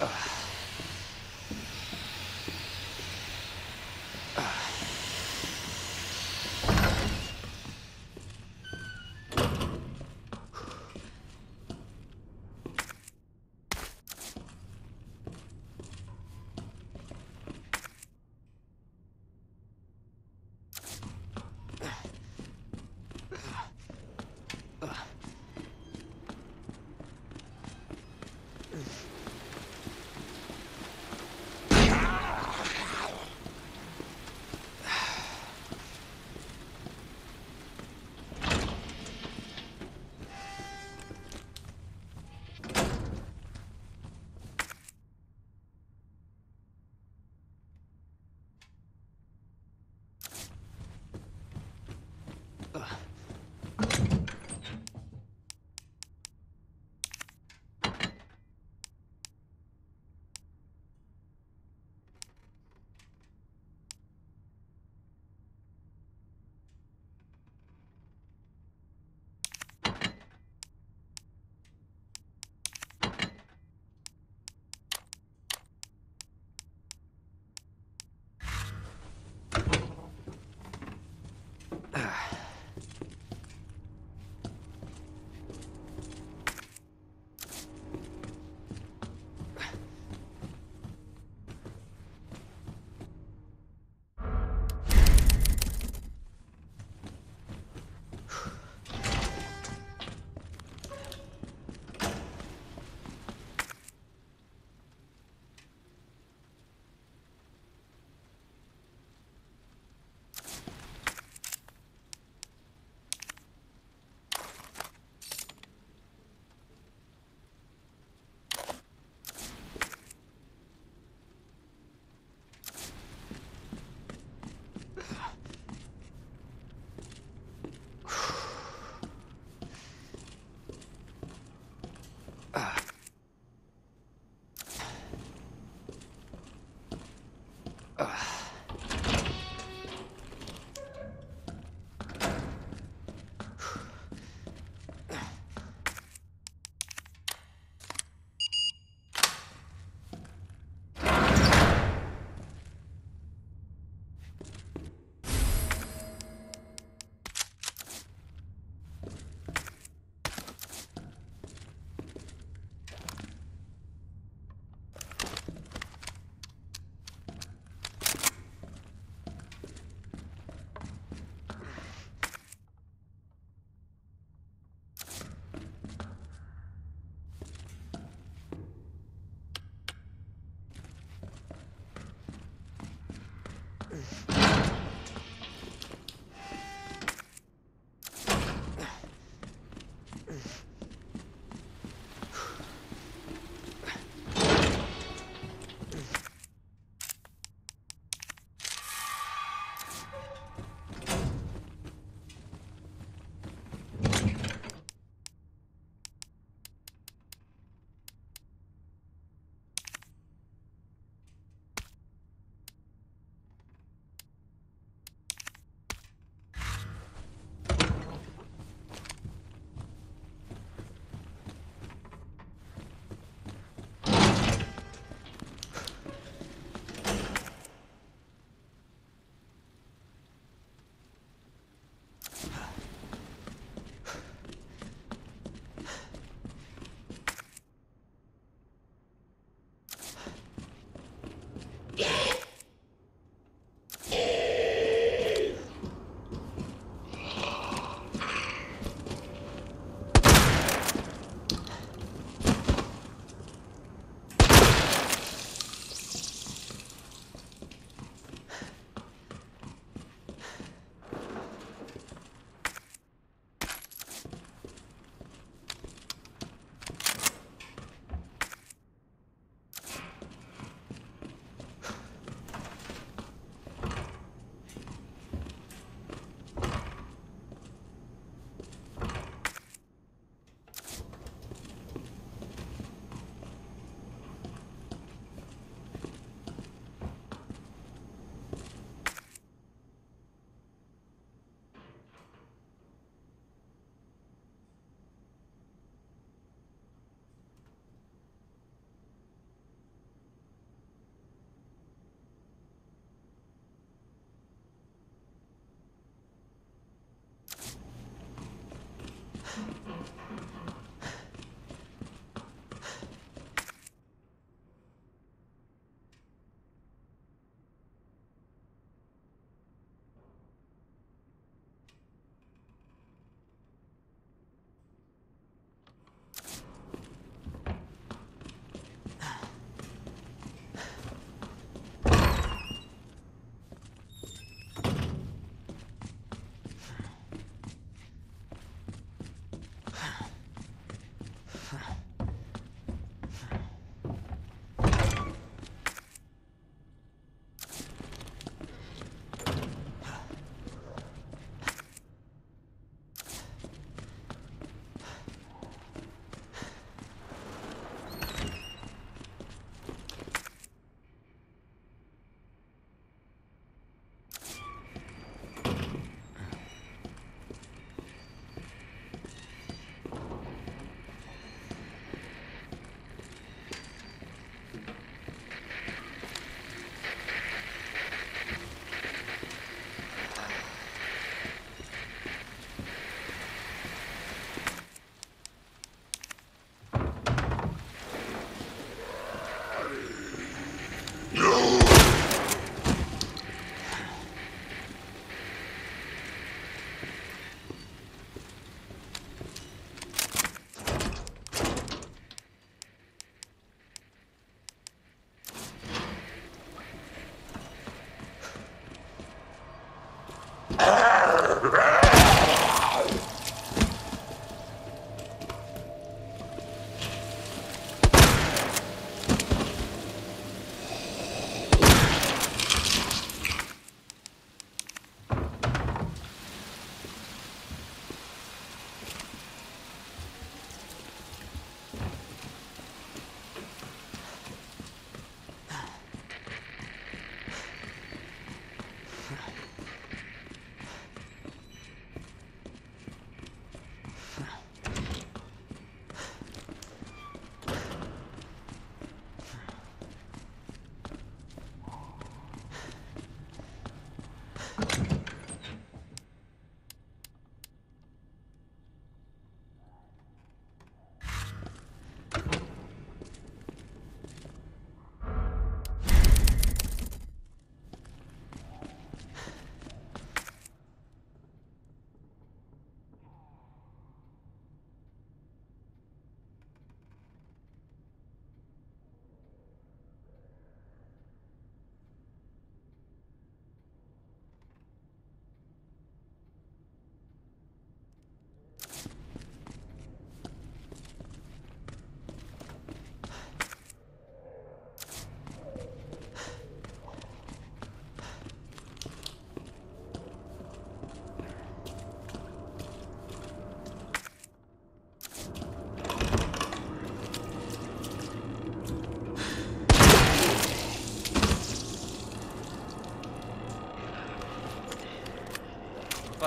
Ugh.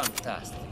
Fantastic.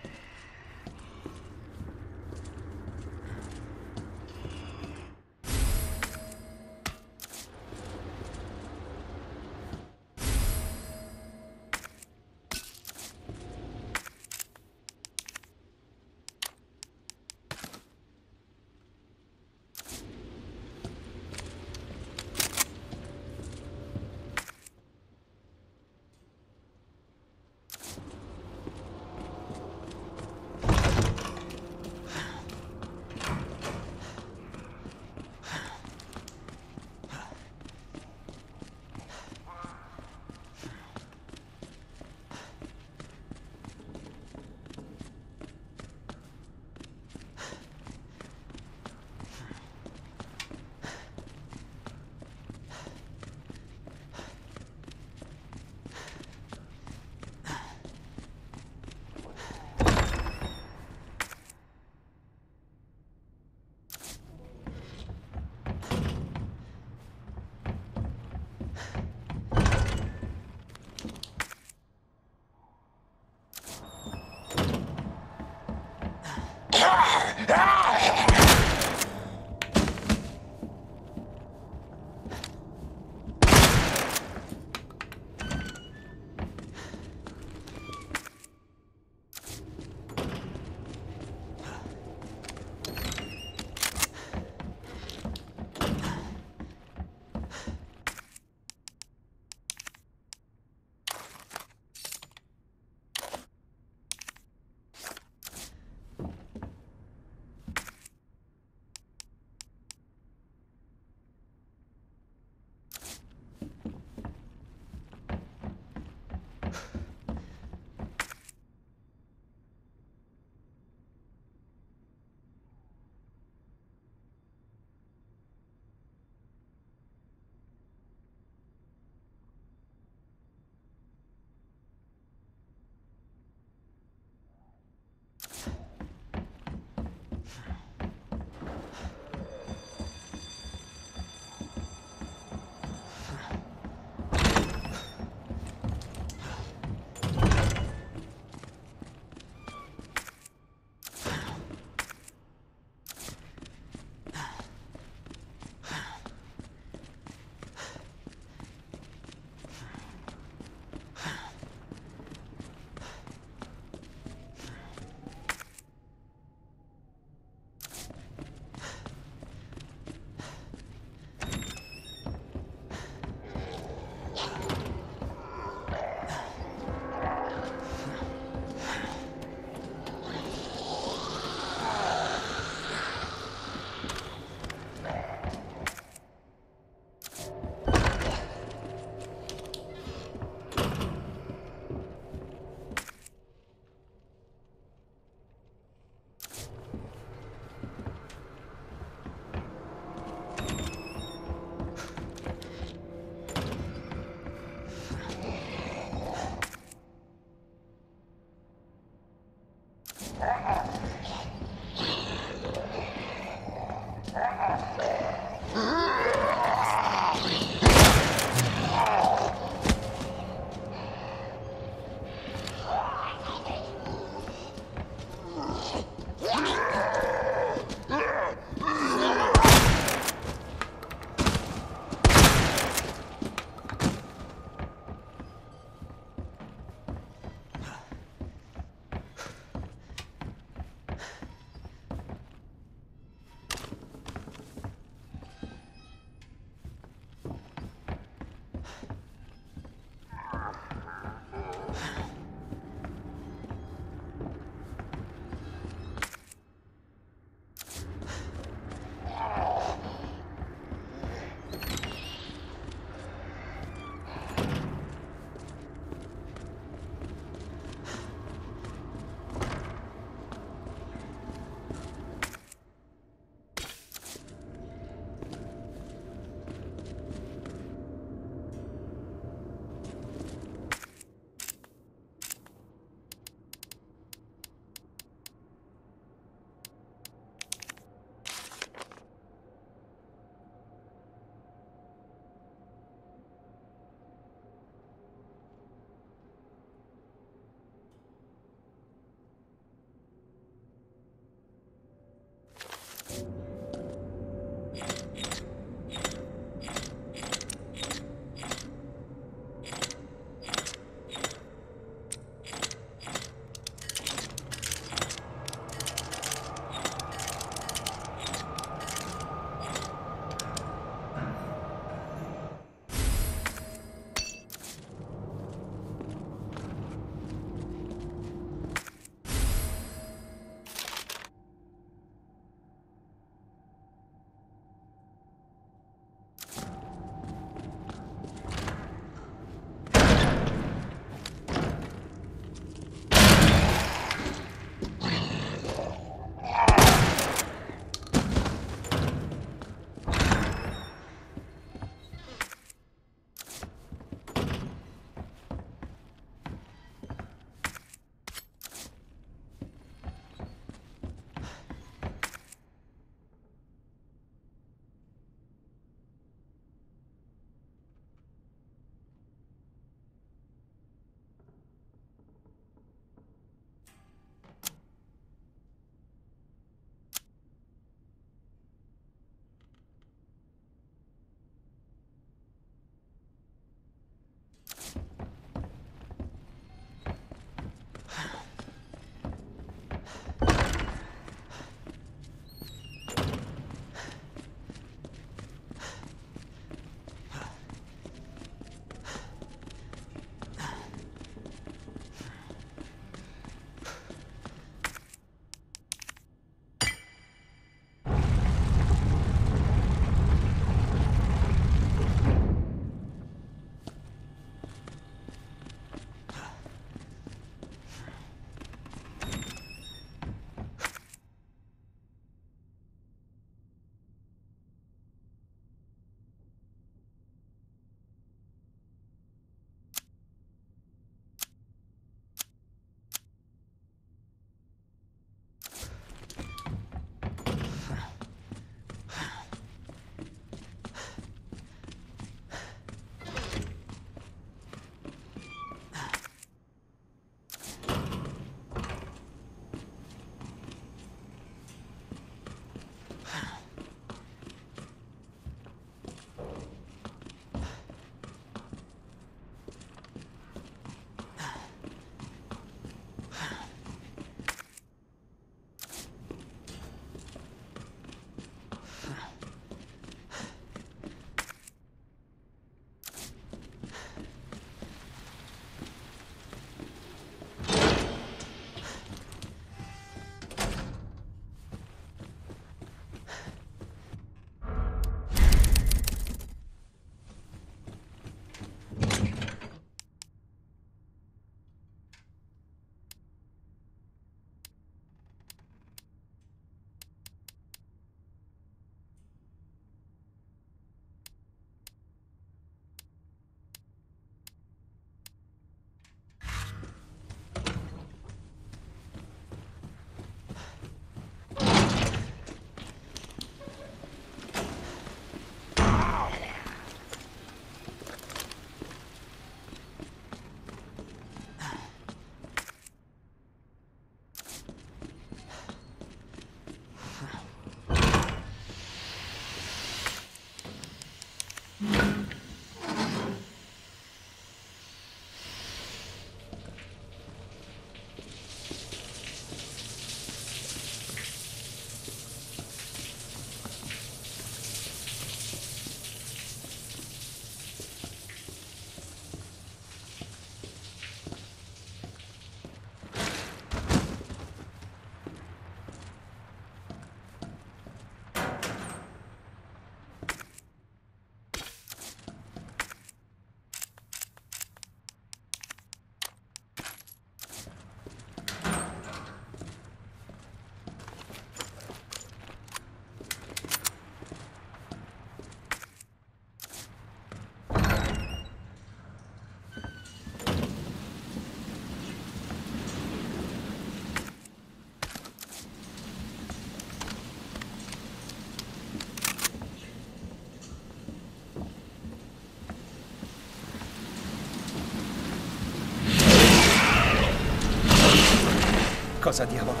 Cosa diavolo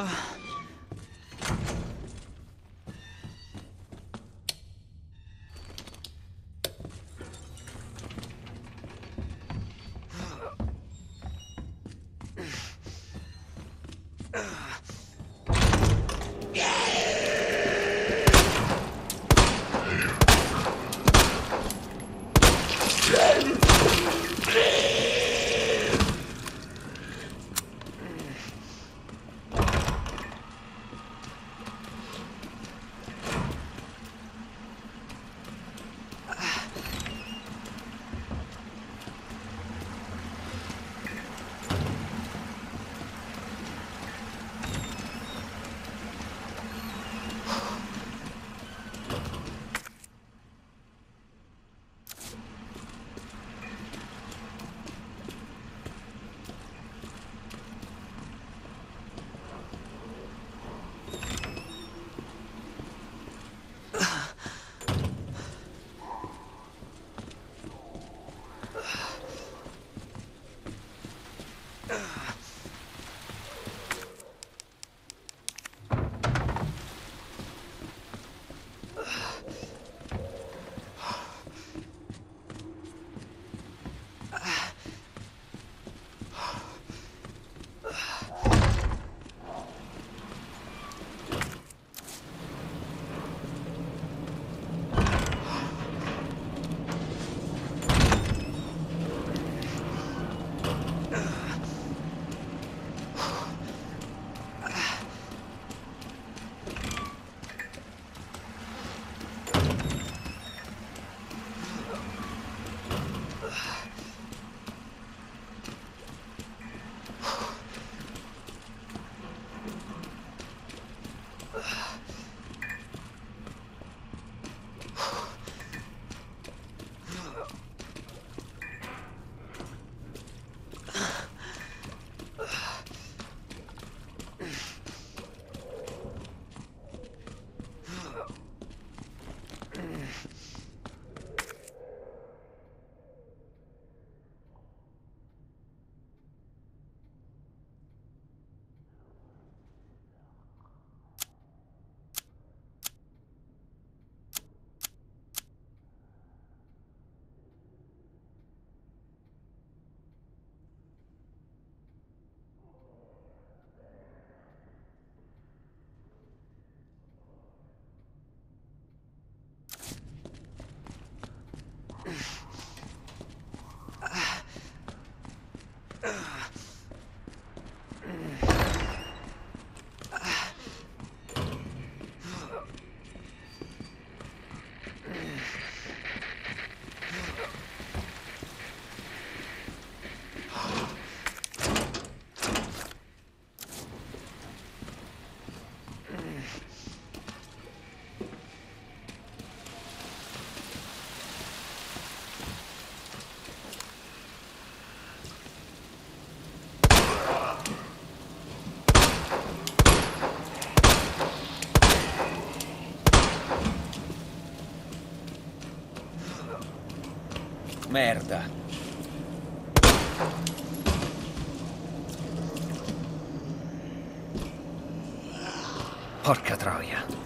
Ugh. Merda. Porca troia.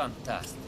Fantástico.